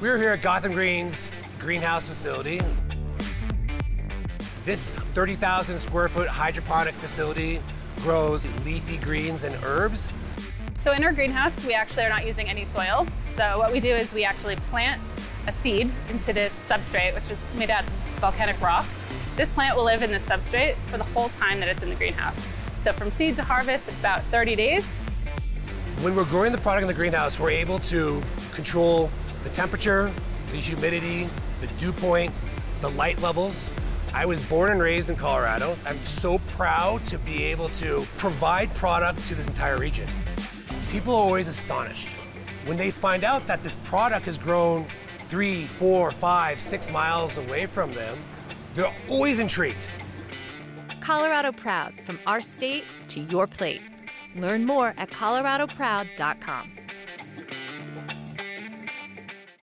We're here at Gotham Greens greenhouse facility. This 30,000 square foot hydroponic facility grows leafy greens and herbs. So in our greenhouse, we actually are not using any soil. So what we do is we actually plant a seed into this substrate, which is made out of volcanic rock. This plant will live in this substrate for the whole time that it's in the greenhouse. So from seed to harvest, it's about 30 days. When we're growing the product in the greenhouse, we're able to control the temperature, the humidity, the dew point, the light levels. I was born and raised in Colorado. I'm so proud to be able to provide product to this entire region. People are always astonished when they find out that this product has grown three, four, five, six miles away from them. They're always intrigued. Colorado Proud, from our state to your plate. Learn more at coloradoproud.com.